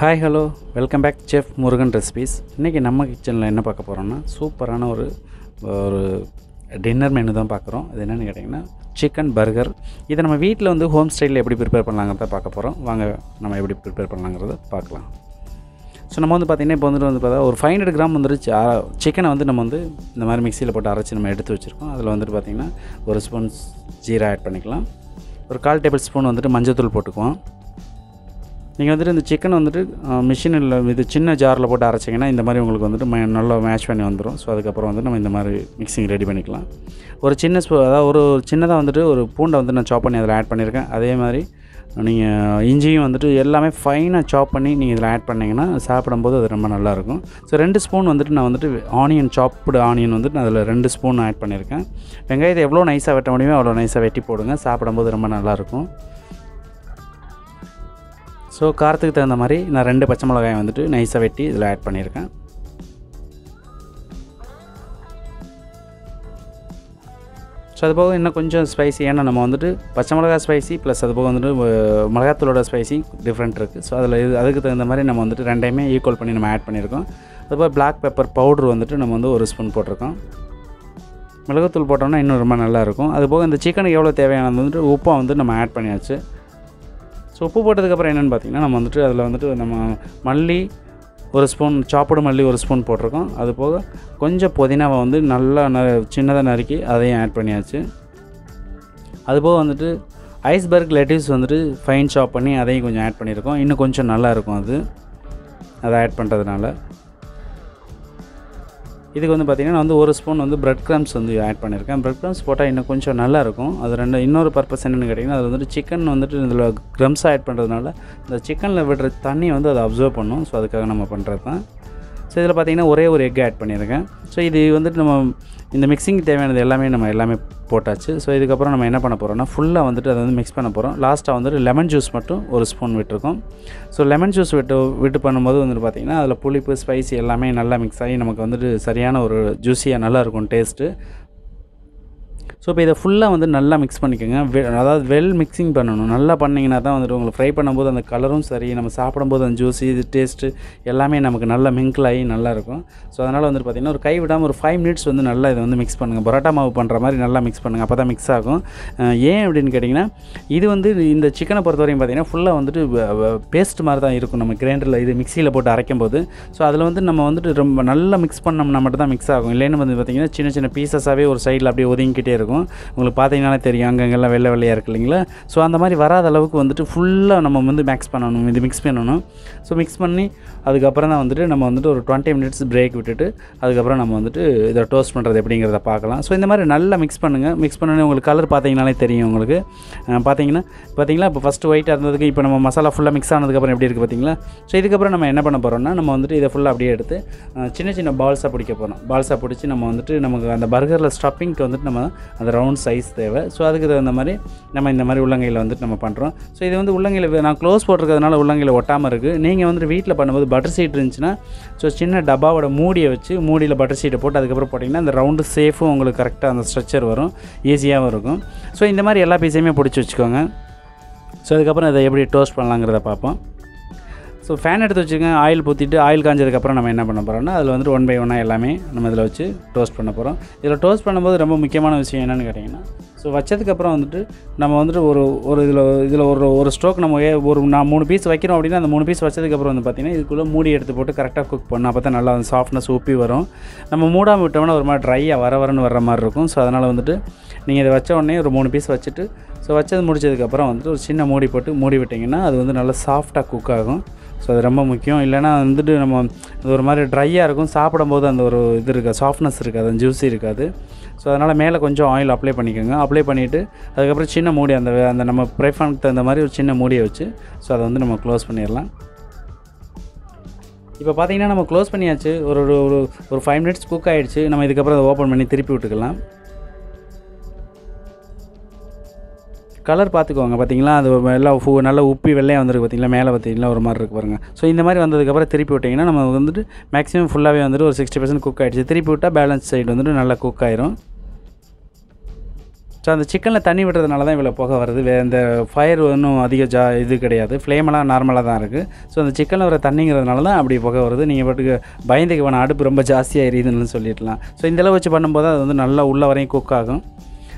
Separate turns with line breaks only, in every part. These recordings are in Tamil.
Hi hello welcome back chef Murugan recipes இன்றைக்கி நம்ம கிச்சனில் என்ன பார்க்க போகிறோம்னா சூப்பரான ஒரு ஒரு டின்னர் மெனு தான் பார்க்குறோம் இது என்னென்னு கேட்டிங்கன்னா சிக்கன் பர்கர் இதை நம்ம வீட்டில் வந்து ஹோம் ஸ்டைலில் எப்படி ப்ரிப்பேர் பண்ணலாங்கிறத பார்க்க போகிறோம் வாங்க நம்ம எப்படி ப்ரிப்பேர் பண்ணலாங்கிறத பார்க்கலாம். ஸோ நம்ம வந்து பார்த்திங்கன்னா இப்போ வந்துட்டு வந்து பார்த்தா ஒரு ஃபைவ் ஹண்ட்ரட் கிராம் வந்துட்டு சிக்கனை வந்து நம்ம வந்து இந்த மாதிரி மிக்சியில் போட்டு அரைச்சி நம்ம எடுத்து வச்சுருக்கோம். அதில் வந்துட்டு பார்த்திங்கன்னா ஒரு ஸ்பூன் ஜீரா ஆட் பண்ணிக்கலாம். ஒரு கால் டேபிள் ஸ்பூன் வந்துட்டு மஞ்சத்தூள் போட்டுக்குவோம். நீங்கள் வந்துட்டு இந்த சிக்கன் வந்துட்டு மிஷினில் இது சின்ன ஜாரில் போட்டு அரைச்சிங்கன்னா இந்த மாதிரி உங்களுக்கு வந்துட்டு ம நல்லா மேட்ச் பண்ணி வந்துடும் ஸோ அதுக்கப்புறம் வந்து நம்ம இந்த மாதிரி மிக்சிங் ரெடி பண்ணிக்கலாம். ஒரு சின்ன ஸ்பூ அதாவது ஒரு சின்னதாக வந்துட்டு ஒரு பூண்டை வந்து நான் சாப் பண்ணி அதில் ஆட் பண்ணியிருக்கேன். அதே மாதிரி நீங்கள் இஞ்சியும் வந்துட்டு எல்லாமே ஃபைனாக சாப் பண்ணி நீங்கள் இதில் ஆட் பண்ணிங்கன்னா சாப்பிடும்போது அது ரொம்ப நல்லாயிருக்கும் ஸோ ரெண்டு ஸ்பூன் வந்துட்டு நான் வந்துட்டு ஆனியன் சாப்டு ஆனியன் வந்துட்டு நான் அதில் ரெண்டு ஸ்பூன் ஆட் பண்ணியிருக்கேன். வெங்காயத்தை எவ்வளோ நைஸாக வெட்ட முடியுமோ அவ்வளோ நைஸாக வெட்டி போடுங்க. சாப்பிடும்போது ரொம்ப நல்லாயிருக்கும் ஸோ காரத்துக்கு தகுந்த மாதிரி நான் ரெண்டு பச்சை மிளகாயை வந்துட்டு நைஸாக வெட்டி இதில் ஆட் பண்ணியிருக்கேன். ஸோ அது போக இன்னும் கொஞ்சம் ஸ்பைசி ஏன்னா நம்ம வந்துட்டு பச்சை மிளகா ஸ்பைசி ப்ளஸ் அது போக வந்துட்டு மிளகாத்தூளோட ஸ்பைசி டிஃப்ரெண்ட் இருக்குது ஸோ அதில் இது அதுக்கு தகுந்த மாதிரி நம்ம வந்துட்டு ரெண்டையுமே ஈக்குவல் பண்ணி நம்ம ஆட் பண்ணியிருக்கோம். அதுபோல் பிளாக் பெப்பர் பவுட்ரு வந்துட்டு நம்ம வந்து ஒரு ஸ்பூன் போட்டிருக்கோம். மிளகாத்தூள் போட்டோம்னா இன்னும் ரொம்ப நல்லாயிருக்கும் அதுபோக இந்த சிக்கனுக்கு எவ்வளோ தேவையானது வந்துட்டு உப்பை வந்து நம்ம ஆட் பண்ணியாச்சு. ஸோ உப்பு போட்டதுக்கப்புறம் என்னென்னு பார்த்தீங்கன்னா நம்ம வந்துட்டு அதில் வந்துட்டு நம்ம மல்லி ஒரு ஸ்பூன் சாப்பிடு மல்லி ஒரு ஸ்பூன் போட்டிருக்கோம். அது போக கொஞ்சம் புதினாவை வந்து நல்லா ந சின்னதாக நறுக்கி அதையும் ஆட் பண்ணியாச்சு. அது போக வந்துட்டு ஐஸ்பர்க் லெட்டிஸ் வந்துட்டு ஃபைன் சாப் பண்ணி அதையும் கொஞ்சம் ஆட் பண்ணியிருக்கோம். இன்னும் கொஞ்சம் நல்லாயிருக்கும் அது. அதை ஆட் பண்ணுறதுனால இதுக்கு வந்து பார்த்திங்கன்னா நான் வந்து ஒரு ஸ்பூன் வந்து ப்ரெட் க்ரம்ஸ் வந்து ஆட் பண்ணியிருக்கேன் ப்ரெட் க்ரம்ஸ் போட்டால் இன்னும் கொஞ்சம் நல்லா இருக்கும் அது ரெண்டு இன்னொரு பர்பஸ் என்னென்னு கேட்டிங்கன்னா அது வந்துட்டு சிக்கன் வந்துட்டு இதில் க்ரம்ஸ் ஆட் பண்ணுறதுனால இந்த சிக்கனில் விடுற தண்ணி வந்து அதை அப்சர்வ் பண்ணும். ஸோ அதுக்காக நம்ம பண்ணுறது தான் ஸோ இதில் பார்த்திங்கன்னா ஒரே ஒரு எக் ஆட் பண்ணியிருக்கேன். ஸோ இது வந்துட்டு நம்ம இந்த மிக்சிங்க்கு தேவையானது எல்லாமே நம்ம எல்லாமே போட்டாச்சு. ஸோ இதுக்கப்புறம் நம்ம என்ன பண்ண போகிறோம்னா ஃபுல்லாக வந்துட்டு அதை வந்து மிக்ஸ் பண்ண போகிறோம் லாஸ்ட்டாக வந்துட்டு லெமன் ஜூஸ் மட்டும் ஒரு ஸ்பூன் விட்டுருக்கோம். ஸோ லெமன் ஜூஸ் விட்டு விட்டு பண்ணும்போது வந்துட்டு பார்த்திங்கன்னா அதில் புளிப்பு ஸ்பைசி எல்லாமே நல்லா மிக்ஸ் ஆகி நமக்கு வந்துட்டு சரியான ஒரு ஜூஸியாக நல்லாயிருக்கும் டேஸ்ட்டு ஸோ இப்போ இதை ஃபுல்லாக வந்து நல்லா மிக்ஸ் பண்ணிக்கோங்க. வெ- அதாவது வெல் மிக்சிங் பண்ணணும். நல்லா பண்ணிங்கன்னா தான் வந்துட்டு உங்களுக்கு ஃப்ரை பண்ணும்போது அந்த கலரும் சரி நம்ம சாப்பிடும்போது அந்த ஜூஸி இது டேஸ்ட்டு எல்லாமே நமக்கு நல்லா மிங்கிள் ஆகி நல்லாயிருக்கும் ஸோ அதனால் வந்துட்டு பார்த்திங்கன்னா ஒரு கை விடாமல் ஒரு ஃபைவ் மினிட்ஸ் வந்து நல்லா இதை வந்து மிக்ஸ் பண்ணுங்கள் பரோட்டா மாவு பண்ணுற மாதிரி நல்லா மிக்ஸ் பண்ணுங்கள் அப்போ தான் மிக்ஸ் ஆகும் ஏன் அப்படின்னு கேட்டிங்கன்னா இது வந்து இந்த சிக்கனை பொறுத்த வரையும் பார்த்திங்கன்னா ஃபுல்லாக வந்துட்டு பேஸ்ட் மாதிரி தான் இருக்கும். நம்ம கிரைண்டரில் இது மிக்சியில் போட்டு அரைக்கும் போது ஸோ அதில் வந்து நம்ம வந்துட்டு ரொம்ப நல்லா மிக்ஸ் பண்ணோம்னா மட்டும் தான் மிக்ஸ் ஆகும். இல்லைன்னு வந்து பார்த்திங்கன்னா சின்ன சின்ன பீசஸாகவே ஒரு சைடில் அப்படியே ஒதுங்கிக்கிட்டே இருக்கும். உங்களுக்கு பார்த்தீங்கன்னா தெரியும் அங்கங்கெல்லாம் வெள்ளை வெள்ளையாக இருக்கு இல்லைங்களா? ஸோ அந்த மாதிரி வராத அளவுக்கு வந்துட்டு ஃபுல்லாக நம்ம வந்து மிக்ஸ் பண்ணணும். இது மிக்ஸ் பண்ணணும். ஸோ மிக்ஸ் பண்ணி அதுக்கப்புறம் தான் வந்துட்டு நம்ம வந்துட்டு ஒரு டுவெண்ட்டி மினிட்ஸ் பிரேக் விட்டுட்டு அதுக்கப்புறம் நம்ம வந்துட்டு இதை டோஸ்ட் பண்ணுறது எப்படிங்கிறத பார்க்கலாம். ஸோ இந்த மாதிரி நல்லா மிக்ஸ் பண்ணுங்கள் மிக்ஸ் பண்ணோன்னே உங்களுக்கு கலர் பார்த்தீங்கனாலே தெரியும் உங்களுக்கு. பார்த்தீங்கன்னா பார்த்தீங்களா? இப்போ ஃபஸ்ட்டு ஒயிட்டாக இருந்ததுக்கு இப்போ நம்ம மசாலா ஃபுல்லாக மிக்ஸ் ஆனதுக்கப்புறம் எப்படி இருக்குது பார்த்தீங்களா? ஸோ இதுக்கப்புறம் நம்ம என்ன பண்ண போகிறோம்னா நம்ம வந்துட்டு இதை ஃபுல்லாக அப்படியே எடுத்து சின்ன சின்ன பால்ஸாக பிடிக்க போகிறோம் பால்ஸாக பிடிச்சி நம்ம வந்துட்டு நமக்கு அந்த பர்கரில் ஸ்டப்பிங்க்கு வந்துட்டு நம்ம அந்த ரவுண்ட் சைஸ் தேவை. ஸோ அதுக்கு தகுந்த மாதிரி நம்ம இந்த மாதிரி உள்ளங்கையில் வந்துட்டு நம்ம பண்ணுறோம் ஸோ இது வந்து உள்ளங்கையில் நான் க்ளோஸ் போட்டிருக்கிறதுனால உள்ளங்கையில் ஒட்டாமல் இருக்குது நீங்கள் வந்துட்டு வீட்டில் பண்ணும்போது பட்டர் சீட் இருந்துச்சுன்னா ஸோ சின்ன டப்பாவோட மூடியை வச்சு மூடியில் பட்டர் சீட்டை போட்டு அதுக்கப்புறம் போட்டிங்கன்னா அந்த ரவுண்டு சேஃபும் உங்களுக்கு கரெக்டாக அந்த ஸ்ட்ரக்சர் வரும். ஈஸியாகவும் இருக்கும். ஸோ இந்த மாதிரி எல்லா பீஸையுமே பிடிச்சி வச்சுக்கோங்க. ஸோ அதுக்கப்புறம் இதை எப்படி டோஸ்ட் பண்ணலாங்கிறத பார்ப்போம். ஸோ ஃபேன் எடுத்து வச்சுக்கோங்க ஆயில் ஊற்றிட்டு ஆயில் காஞ்சதுக்கப்புறம் நம்ம என்ன பண்ண போகிறோம்னா அதில் வந்துட்டு ஒன் பை ஒன்னாக எல்லாமே நம்ம இதில் வச்சு டோஸ்ட் பண்ண போகிறோம் இதில் டோஸ்ட் பண்ணும்போது ரொம்ப முக்கியமான விஷயம் என்னென்னு கேட்டிங்கன்னா ஸோ வச்சதுக்கப்புறம் வந்துட்டு நம்ம வந்துட்டு ஒரு ஒரு இதில் இதில் ஒரு ஒரு ஸ்ட்ரோக் நம்ம ஏ- ஒரு நான் மூணு பீஸ் வைக்கிறோம் அப்படின்னா அந்த மூணு பீஸ் வச்சதுக்கப்புறம் வந்து பார்த்திங்கன்னா இதுக்குள்ளே மூடி எடுத்து போட்டு கரெக்டாக குக் பண்ணணும். அப்போ தான் நல்லா அந்த சாஃப்ட்னஸ் ஊப்பி வரும். நம்ம மூடாமல் விட்டோம்னா ஒரு மாதிரி ட்ரையாக வர வரன்னு வர்ற மாதிரி இருக்கும். ஸோ அதனால் வந்துட்டு நீங்கள் இதை வச்ச உடனே ஒரு மூணு பீஸ் வச்சுட்டு ஸோ வச்சது முடிச்சதுக்கப்புறம் வந்துட்டு ஒரு சின்ன மூடி போட்டு மூடி விட்டிங்கன்னா அது வந்து நல்லா சாஃப்டாக குக் ஆகும். ஸோ அது ரொம்ப முக்கியம். இல்லைன்னா வந்துட்டு நம்ம அது ஒரு மாதிரி ட்ரையாக இருக்கும். சாப்பிடும்போது அந்த ஒரு இது இருக்காது. சாஃப்ட்னஸ் இருக்காது. அந்த ஜூஸி இருக்காது. ஸோ அதனால் மேலே கொஞ்சம் ஆயில் அப்ளை பண்ணிக்கோங்க. அப்ளை பண்ணிவிட்டு அதுக்கப்புறம் சின்ன மூடி அந்த அந்த நம்ம ப்ரைஃபானுக்கு தகுந்த மாதிரி ஒரு சின்ன மூடியை வச்சு ஸோ அதை வந்து நம்ம க்ளோஸ் பண்ணிடலாம். இப்போ பார்த்தீங்கன்னா நம்ம க்ளோஸ் பண்ணியாச்சு. ஒரு ஒரு ஒரு ஒரு ஃபைவ் மினிட்ஸ் குக் ஆகிடுச்சு நம்ம இதுக்கப்புறம் அதை ஓப்பன் பண்ணி திருப்பி விட்டுக்கலாம். கலர் பார்த்துக்கோங்க பார்த்தீங்களா? அது எல்லாம் ஃபூ நல்லா உப்பி வெள்ளையாக வந்திருக்கு பார்த்தீங்களா? மேலே பார்த்தீங்களா? ஒரு மாதிரி இருக்கு பாருங்க. ஸோ இந்த மாதிரி வந்ததுக்கப்புறம் திருப்பி விட்டிங்கன்னா நம்ம வந்துட்டு மேக்ஸிமம் ஃபுல்லாகவே வந்துட்டு ஒரு சிக்ஸ்டி பர்சன்ட் குக் ஆகிடுச்சு திருப்பி விட்டால் பேலன்ஸ் சைடு வந்துட்டு நல்லா குக் ஆயிரும். ஸோ அந்த சிக்கனில் தண்ணி விடுறதுனால தான் இவ்வளோ புகை வருது. வே இந்த ஃபயர் ஒன்றும் அதிக ஜா இது கிடையாது. ஃப்ளேமெல்லாம் நார்மலாக தான் இருக்குது ஸோ அந்த சிக்கனில் வர தண்ணிங்கிறதுனால தான் அப்படி புகை வருது. நீங்கள் பாட்டுக்கு பயந்துக்கு வேணாம். அடுப்பு ரொம்ப ஜாஸ்தியாக எரியுதுன்னு சொல்லிடலாம். ஸோ இந்தளவு வச்சு பண்ணும்போது அது வந்து நல்லா உள்ள வரையும் குக் ஆகும்.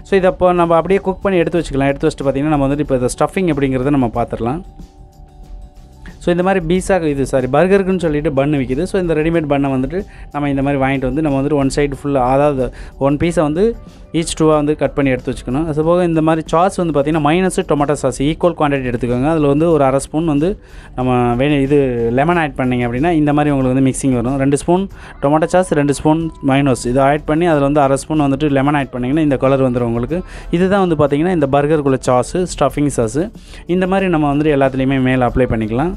ஸோ இதை இப்போ நம்ம அப்படியே குக் பண்ணி எடுத்து வச்சுக்கலாம். எடுத்து வச்சுட்டு பார்த்திங்கன்னா நம்ம வந்துட்டு இப்போ இந்த ஸ்டஃபிங் அப்படிங்கிறத நம்ம பார்த்துடலாம். ஸோ இந்த மாதிரி பீஸா இது சாரி பர்கருக்குன்னு சொல்லிட்டு பன் விற்கிது ஸோ இந்த ரெடிமேட் பண்ணை வந்துட்டு நம்ம இந்த மாதிரி வாங்கிட்டு வந்து நம்ம வந்துட்டு ஒன் சைடு ஃபுல்லாக அதாவது ஒன் பீஸை வந்து ஈச் டூவாக வந்து கட் பண்ணி எடுத்து வச்சுக்கணும். அது போக இந்த மாதிரி சாஸ் வந்து பார்த்திங்கன்னா mayonnaise tomato sauce equal quantity எடுத்துக்கோங்க. அதில் வந்து ஒரு அரை ஸ்பூன் வந்து நம்ம வே இது லெமன் ஆட் பண்ணிங்க அப்படின்னா இந்த மாதிரி உங்களுக்கு வந்து மிக்சிங் வரும். ரெண்டு ஸ்பூன் டொமேட்டோ சாஸ் ரெண்டு ஸ்பூன் மைனோஸ் இதை ஆட் பண்ணி அதில் வந்து அரை ஸ்பூன் வந்துட்டு லெமன் ஆட் பண்ணிங்கன்னா இந்த கலர் வந்துடும் உங்களுக்கு. இதுதான் வந்து பார்த்திங்கன்னா இந்த பர்கருக்குள்ள சாஸு ஸ்டஃபிங் சாஸு இந்த மாதிரி நம்ம வந்துட்டு எல்லாத்துலேயுமே மேலே அப்ளை பண்ணிக்கலாம்.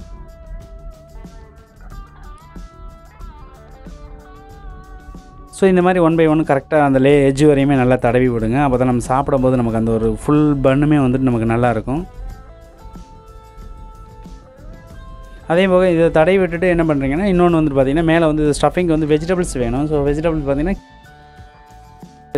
ஸோ இந்த மாதிரி ஒன் பை ஒன் கரெக்டாக அந்த லே எஜ் வரையுமே நல்லா தடவி விடுங்க. அப்போ தான் நம்ம சாப்பிடும்போது நமக்கு அந்த ஒரு ஃபுல் பண்ணுமே வந்துட்டு நமக்கு நல்லா இருக்கும். அதே போக இதை தடவி விட்டுட்டு என்ன பண்ணுறீங்கன்னா இன்னொன்று வந்து பார்த்தீங்கன்னா மேலே வந்து ஸ்டஃபிங்க்கு வந்து வெஜிடபிள்ஸ் வேணும். ஸோ வெஜிடபிள்ஸ் பார்த்தீங்கன்னா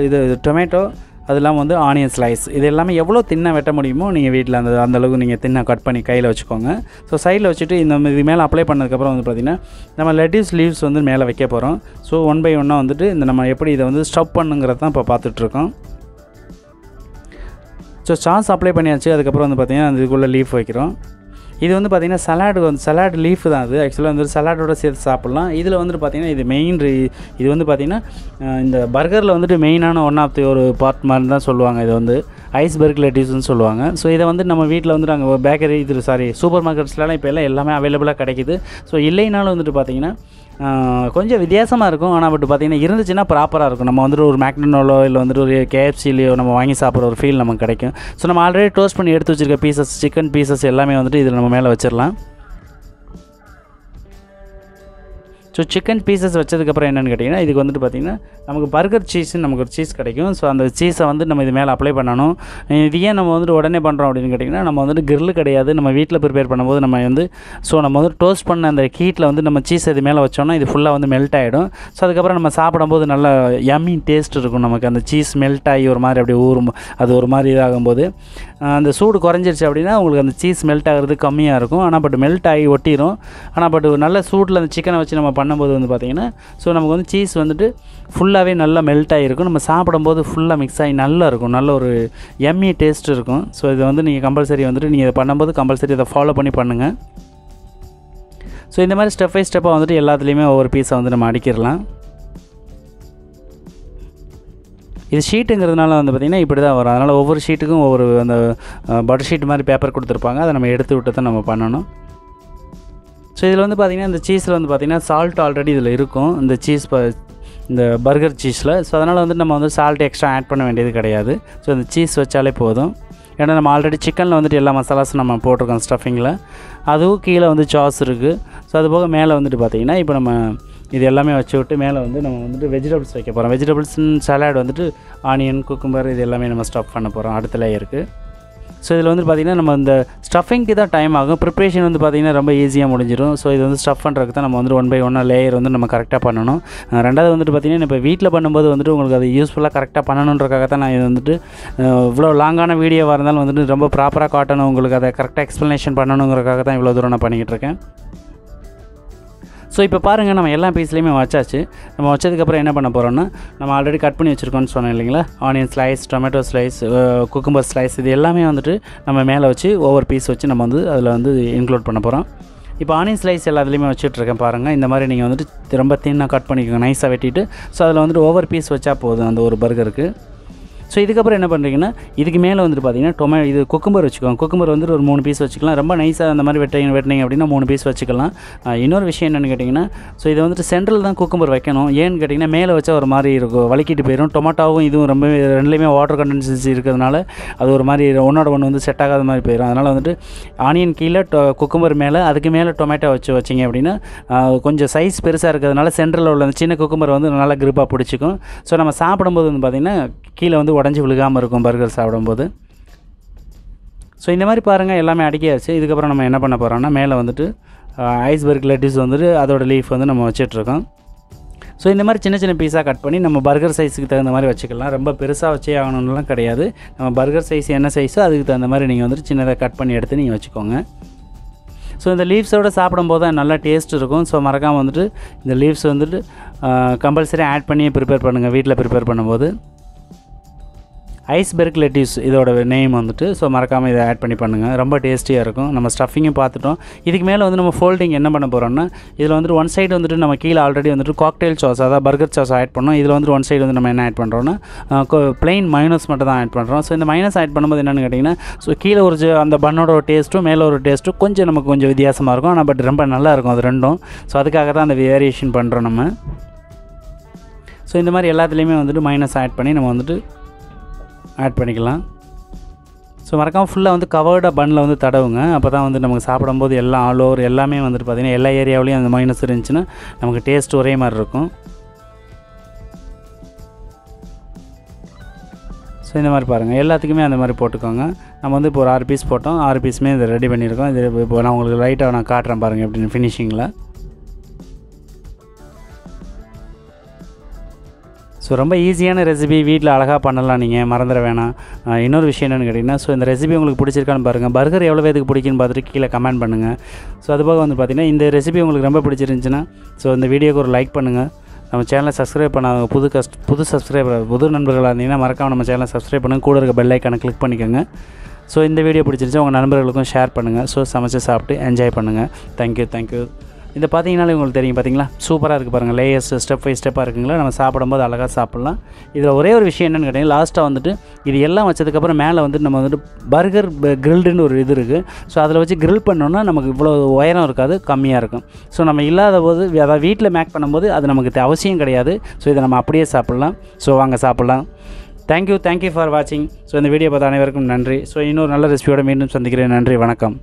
இது டொமேட்டோ அது இல்லாமல் வந்து ஆனியன் ஸ்லைஸ் இது எல்லாமே எவ்வளோ தின்னாக வெட்ட முடியுமோ நீங்கள் வீட்டில் அந்த அந்த அளவுக்கு நீங்கள் தின்னாக கட் பண்ணி கையில் வச்சுக்கோங்க. ஸோ சைடில் வச்சுட்டு இந்த இது மேலே அப்ளை பண்ணதுக்கப்புறம் வந்து பார்த்திங்கன்னா நம்ம லெட்டிஸ் லீவ்ஸ் வந்து மேலே வைக்க போகிறோம் ஸோ ஒன் பை ஒன்னாக வந்துட்டு இந்த நம்ம எப்படி இதை வந்து ஸ்டப் பண்ணுங்கிறது தான் இப்போ பார்த்துட்ருக்கோம் ஸோ சாஸ் அப்ளை பண்ணியாச்சு. அதுக்கப்புறம் வந்து பார்த்திங்கன்னா அந்த இதுக்குள்ளே லீஃப் வைக்கிறோம். இது வந்து பார்த்திங்கன்னா சலாடு வந்து சலாட் லீஃப் தான் அது. ஆக்சுவலாக வந்து சலாடோட சேர்த்து சாப்பிட்லாம். இதில் வந்துட்டு பார்த்திங்கன்னா இது மெயின் இது வந்து பார்த்திங்கன்னா இந்த பர்கரில் வந்துட்டு மெயினான ஒன் ஆஃப் தி ஒரு பார்ட் மாதிரி தான் சொல்லுவாங்க இது வந்து. ஐஸ்பர்க் லெட்டிஸ்னு சொல்லுவாங்க. ஸோ இதை வந்து நம்ம வீட்டில் வந்து நாங்கள் பேக்கரி இது சாரி சூப்பர் மார்க்கெட்ஸ்லாம் இப்போ எல்லாம் எல்லாமே அவைலபிளாக கிடைக்குது. ஸோ இல்லைனாலும் வந்துட்டு பார்த்திங்கன்னா கொஞ்சம் வித்தியாசமாக இருக்கும். ஆனால் பட் பார்த்திங்கன்னா இருந்துச்சுன்னா ப்ராப்பராக இருக்கும். நம்ம வந்துட்டு ஒரு மேக்டனோலோ இல்லை வந்துட்டு ஒரு கேஎஃப்சிலையோ நம்ம வாங்கி சாப்பிட்ற ஒரு ஃபீல் நமக்கு கிடைக்கும். ஸோ நம்ம ஆல்ரெடி டோஸ்ட் பண்ணி எடுத்து வச்சுருக்க பீசஸ் சிக்கன் பீசஸ் எல்லாமே வந்துட்டு இதில் நம்ம மேலே வச்சிடலாம் ஸோ சிக்கன் பீசஸ் வச்சதுக்கப்புறம் என்னென்னு கேட்டிங்கன்னா இதுக்கு வந்துட்டு பார்த்திங்கன்னா நமக்கு பர்கர் சீஸ்னு நமக்கு ஒரு சீஸ் கிடைக்கும். ஸோ அந்த சீஸை வந்து நம்ம இது மேலே அப்ளை பண்ணணும். இது ஏன் நம்ம வந்துட்டு உடனே பண்ணுறோம் அப்படின்னு கேட்டிங்கன்னா நம்ம வந்துட்டு கிரில் கிடையாது. நம்ம வீட்டில் ப்ரிப்பேர் பண்ணும்போது நம்ம வந்து ஸோ நம்ம வந்து டோஸ்ட் பண்ண அந்த ஹீட்டில் வந்து நம்ம சீஸ் இது மேலே வச்சோம்னா இது ஃபுல்லாக வந்து மெல்ட் ஆகிடும் ஸோ அதுக்கப்புறம் நம்ம சாப்பிடும்போது நல்ல யம்மி டேஸ்ட் இருக்கும் நமக்கு. அந்த சீஸ் மெல்ட் ஆகி ஒரு மாதிரி அப்படியே ஊறும் அது ஒரு மாதிரி இதாகும்போது. அந்த சூடு குறைஞ்சிருச்சு அப்படின்னா உங்களுக்கு அந்த சீஸ் மெல்ட் ஆகிறது கம்மியாக இருக்கும். ஆனால் பட் மெல்ட் ஆகி ஒட்டிடும் ஆனால் பட் நல்ல சூட்டில் அந்த சிக்கனை வச்சு நம்ம பண்ணும்போது வந்து பார்த்திங்கன்னா ஸோ நமக்கு வந்து சீஸ் வந்துட்டு ஃபுல்லாகவே நல்லா மெல்ட் ஆகிருக்கும். நம்ம சாப்பிடும்போது ஃபுல்லாக மிக்ஸ் ஆகி நல்லா இருக்கும். நல்ல ஒரு எம்மி டேஸ்ட் இருக்கும். ஸோ இதை வந்து நீங்கள் கம்பல்சரி வந்துட்டு நீங்கள் இதை பண்ணும்போது கம்பல்சரி இதை ஃபாலோ பண்ணி பண்ணுங்கள் ஸோ இந்த மாதிரி ஸ்டெப் பை ஸ்டெப்பாக வந்துட்டு எல்லாத்துலேயுமே ஒவ்வொரு பீஸை வந்து நம்ம அடிக்கிடலாம் இது ஷீட்டுங்கிறதுனால வந்து பார்த்திங்கன்னா இப்படி தான் வரும். அதனால் ஒவ்வொரு ஷீட்டுக்கும் ஒவ்வொரு அந்த பட்டர் ஷீட் மாதிரி பேப்பர் கொடுத்துருப்பாங்க. அதை நம்ம எடுத்து விட்டு தான் நம்ம பண்ணணும். ஸோ இதில் வந்து பார்த்திங்கன்னா இந்த சீஸில் வந்து பார்த்திங்கன்னா சால்ட் ஆல்ரெடி இதில் இருக்கும். இந்த சீஸ் ப இந்த பர்கர் சீஸில் ஸோ அதனால் வந்து நம்ம வந்து சால்ட் எக்ஸ்ட்ரா ஆட் பண்ண வேண்டியது கிடையாது. ஸோ இந்த சீஸ் வச்சாலே போதும். ஏன்னா நம்ம ஆல்ரெடி சிக்கனில் வந்துட்டு எல்லா மசாலாஸும் நம்ம போட்டிருக்கோம் ஸ்டஃபிங்கில் அதுவும் கீழே வந்து சாஸ் இருக்குது ஸோ அது போக மேலே வந்துட்டு பார்த்திங்கன்னா இப்போ நம்ம இது எல்லாமே வச்சு விட்டு மேலே வந்து நம்ம வந்துட்டு வெஜிடபிள்ஸ் வைக்க போகிறோம் வெஜிடபிள்ஸ் சலாட் வந்துட்டு ஆனியன் குக்கும்பர் இது எல்லாமே நம்ம ஸ்டஃப் பண்ண போகிறோம் அடுத்த லேயருக்கு ஸோ இதில் வந்து பார்த்திங்கன்னா நம்ம இந்த ஸ்டஃபிங்க்கு தான் டைம் ஆகும். ப்ரிப்ரேஷன் வந்து பார்த்திங்கன்னா ரொம்ப ஈஸியாக முடிஞ்சிடும் ஸோ இது வந்து ஸ்டஃப் பண்ணுறதுக்கு தான் நம்ம வந்து ஒன் பை ஒன்னாக லேயர் வந்து நம்ம கரெக்டாக பண்ணணும். ரெண்டாவது வந்துட்டு பார்த்திங்கன்னா இப்போ வீட்டில் பண்ணும்போது வந்துட்டு உங்களுக்கு அது யூஸ்ஃபுல்லாக கரெக்டாக பண்ணணுன்றக்காக தான் நான் இது வந்துட்டு இவ்வளோ லாங்கான வீடியோவாக இருந்தாலும் வந்துட்டு ரொம்ப ப்ராப்பராக காட்டணும். உங்களுக்கு அதை கரெக்டாக எக்ஸ்ப்ளனேஷன் பண்ணணுங்கிறக்காக தான் இவ்வளோ தூரம் நான் பண்ணிக்கிட்டு இருக்கேன். ஸோ இப்போ பாருங்கள் நம்ம எல்லா பீஸ்லேயுமே வச்சாச்சு. நம்ம வச்சதுக்கப்புறம் என்ன பண்ண போகிறோம்னா நம்ம ஆல்ரெடி கட் பண்ணி வச்சுருக்கோம்னு சொன்னோம் இல்லைங்களா? Onion slice tomato slice cucumber slice இது எல்லாமே வந்துட்டு நம்ம மேலே வச்சு ஒவ்வொரு பீஸ் வச்சு நம்ம வந்து அதில் வந்து இன்க்ளூட் பண்ண போகிறோம் இப்போ ஆனியன் ஸ்லைஸ் எல்லாத்துலேயுமே வச்சுட்ருக்கேன் பாருங்கள் இந்த மாதிரி நீங்கள் வந்துட்டு ரொம்ப தின்னாக கட் பண்ணிக்கோங்க. நைஸாக வெட்டிட்டு. ஸோ அதில் வந்துட்டு ஒவ்வொரு பீஸ் வச்சா போதும் அந்த ஒரு பர்கருக்கு ஸோ இதுக்கப்புறம் என்ன பண்ணுறீங்கன்னா இதுக்கு மேலே வந்துட்டு பார்த்தீங்கன்னா டொமே இது குக்கும்பர் வச்சுக்கோங்க. குக்கும்பர் வந்துட்டு ஒரு மூணு பீஸ் வச்சுக்கலாம். ரொம்ப நைஸாக அந்த மாதிரி வெட்டிங்க வெட்டினீங்க அப்படின்னா மூணு பீஸ் வச்சுக்கலாம். இன்னொரு விஷயம் என்னென்னு கேட்டிங்கன்னா ஸோ இதை வந்துட்டு சென்ட்ரல் தான் குக்கும்பர் வைக்கணும். ஏன்னு கேட்டிங்கன்னா மேலே வச்சா ஒரு மாதிரி இருக்கும். வலிக்கிட்டு போயிடும் டொமாட்டோவும் இதுவும் ரொம்ப ரெண்டுலேயுமே வாட்டர் கண்டென்சன்சி இருக்கிறதுனால அது ஒரு மாதிரி ஒன்னோட ஒன்று வந்து செட் ஆகாத மாதிரி போயிடும் அதனால் வந்துட்டு ஆனியன் கீழே குக்கும்பர் மேலே அதுக்கு மேலே டொமேட்டோ வச்சு வச்சிங்க அப்படின்னா கொஞ்சம் சைஸ் பெருசாக இருக்கிறதுனால சென்ட்ரலில் உள்ள அந்த சின்ன குக்கும்பர் வந்து நல்லா கிரிப்பாக பிடிச்சிக்கும். ஸோ நம்ம சாப்பிடும்போது வந்து பார்த்திங்கன்னா கீழே வந்து உடஞ்சி விழுகாமல் இருக்கும் பர்கர் சாப்பிடும்போது. ஸோ இந்த மாதிரி பாருங்கள் எல்லாமே அடிக்காச்சு இதுக்கப்புறம் நம்ம என்ன பண்ண போகிறோம்னா மேலே வந்துட்டு ஐஸ்பர்க் லெட்டிஸ் வந்துட்டு அதோட லீஃப் வந்து நம்ம வச்சிட்ருக்கோம். ஸோ இந்த மாதிரி சின்ன சின்ன பீஸாக கட் பண்ணி நம்ம பர்கர் சைஸுக்கு தகுந்த மாதிரி வச்சுக்கலாம். ரொம்ப பெருசாக வச்சே ஆகணும்லாம் கிடையாது. நம்ம பர்கர் சைஸ் என்ன சைஸோ அதுக்கு தகுந்த மாதிரி நீங்கள் வந்துட்டு சின்னதாக கட் பண்ணி எடுத்து நீங்கள் வச்சுக்கோங்க. ஸோ இந்த லீவ்ஸோடு சாப்பிடும்போது தான் நல்லா டேஸ்ட் இருக்கும். ஸோ மறக்காமல் வந்துட்டு இந்த லீவ்ஸ் வந்துட்டு கம்பல்சரி ஆட் பண்ணி ப்ரிப்பேர் பண்ணுங்கள் வீட்டில் ப்ரிப்பேர் பண்ணும்போது. ஐஸ்பெர்க் லெட்டிவ்ஸ் இதோட நேம் வந்துட்டு ஸோ மறக்காமல் இதை ஆட் பண்ணி பண்ணுங்கள் ரொம்ப டேஸ்டியாக இருக்கும். நம்ம ஸ்டஃபிங்கும் பார்த்துட்டோம். இதுக்கு மேலே வந்து நம்ம ஃபோல்டிங் என்ன பண்ண போகிறோம்னா இதில் வந்துட்டு ஒன் சைடு வந்துட்டு நம்ம கீழே ஆல்ரெடி வந்துட்டு காக்டெயில் சாஸ் அதாவது பர்கர் சாஸ் ஆட் பண்ணோம். இதில் வந்துட்டு ஒன் சைடு வந்து நம்ம என்ன ஆட் பண்ணுறோம்னா பிளெயின் மைனஸ் மட்டும் தான் ஆட் பண்ணுறோம் ஸோ இந்த மைனஸ் ஆட் பண்ணும்போது என்னென்னு கேட்டிங்கன்னா ஸோ கீழே ஒரு ஜ- அந்த பண்ணோட ஒரு டேஸ்ட்டும் மேலே ஒரு டேஸ்ட்டும் கொஞ்சம் நமக்கு கொஞ்சம் வித்தியாசமாக இருக்கும். ஆனால் பட் ரொம்ப நல்லா இருக்கும் அது ரெண்டும். ஸோ அதுக்காக தான் அந்த வேரியேஷன் பண்ணுறோம் நம்ம. ஸோ இந்த மாதிரி எல்லாத்துலேயுமே வந்துட்டு மைனஸ் ஆட் பண்ணி நம்ம வந்துட்டு ஆட் பண்ணிக்கலாம். ஸோ மறக்காமல் ஃபுல்லாக வந்து கவர்டாக பன்னில் வந்து தடவுங்க. அப்போ தான் வந்து நமக்கு சாப்பிடும்போது எல்லாம் ஆல் ஓவர் எல்லாமே வந்துட்டு பார்த்திங்கன்னா எல்லா ஏரியாவிலையும் அந்த மைனஸ் இருந்துச்சுன்னா நமக்கு டேஸ்ட் ஒரே மாதிரி இருக்கும். ஸோ இந்த மாதிரி பாருங்கள் எல்லாத்துக்குமே அந்த மாதிரி போட்டுக்கோங்க. நம்ம வந்து இப்போ ஒரு ஆறு பீஸ் போட்டோம். ஆறு பீஸுமே இதை ரெடி பண்ணியிருக்கோம். இது இப்போ நான் உங்களுக்கு லைட்டாக நான் காட்டுறேன் பாருங்கள் எப்படின்னு ஃபினிஷிங்கில் ஸோ ரொம்ப ஈஸியான ரெசிபி வீட்டில் அழகாக பண்ணலாம் நீங்கள் மறந்துட வேணாம். இன்னொரு விஷயம் என்னென்னு கேட்டிங்கன்னா ஸோ இந்த ரெசிபி உங்களுக்கு பிடிச்சிருக்கான்னு பாருங்கள் பர்கர் எவ்வளோ பேருக்கு பிடிக்குன்னு பார்த்துட்டு கீழே கமெண்ட் பண்ணுங்கள் ஸோ அதுபோக வந்து பார்த்திங்கன்னா இந்த ரெசிபி உங்களுக்கு ரொம்ப பிடிச்சிருந்துச்சுன்னா ஸோ இந்த வீடியோக்கு ஒரு லைக் பண்ணுங்கள் நம்ம சேனலை சப்ஸ்கிரைப் பண்ணாதவங்க புது கஸ்ட் புது சப்ஸ்கிரைபர் புது நண்பர்களாக இருந்தீங்கன்னா மறக்காமல் நம்ம சேனலை சப்ஸ்கிரைப் பண்ணுங்கள் கூட இருக்க பெல் ஐக்கானை கிளிக் பண்ணிக்கோங்க. ஸோ இந்த வீடியோ பிடிச்சிருந்துச்சு உங்கள் நண்பர்களுக்கும் ஷேர் பண்ணுங்கள் ஸோ சமைச்சு சாப்பிட்டு என்ஜாய் பண்ணுங்கள் தேங்க்யூ தேங்க்யூ இந்த பார்த்தீங்கனாலே உங்களுக்கு தெரியும் பார்த்தீங்களா? சூப்பராக இருக்குது பாருங்கள் லேயர்ஸ் ஸ்டெப் பை ஸ்டெப்பாக இருக்குங்களா? நம்ம சாப்பிடும்போது அழகாக சாப்பிட்லாம். இதில் ஒரே ஒரு விஷயம் என்னென்னு கேட்டிங்கன்னா லாஸ்ட்டாக வந்துட்டு இது எல்லாம் வச்சதுக்கப்புறம் மேலே வந்துட்டு நம்ம வந்துட்டு பர்கர் கிரில்டுன்னு ஒரு இது இருக்குது ஸோ அதில் வச்சு கிரில் பண்ணோன்னா நமக்கு இவ்வளோ உயரம் இருக்காது கம்மியாக இருக்கும். ஸோ நம்ம இல்லாத போது அதாவது வீட்டில் மேக் பண்ணும்போது அது நமக்கு அவசியம் கிடையாது. ஸோ இதை நம்ம அப்படியே சாப்பிட்லாம். ஸோ வாங்க சாப்பிட்லாம். Thank you thank you for வாட்சிங் ஸோ இந்த வீடியோ பார்த்த அனைவருக்கும் நன்றி. ஸோ இன்னொரு நல்ல ரெசிபியோட மீண்டும் சந்திக்கிறேன். நன்றி வணக்கம்.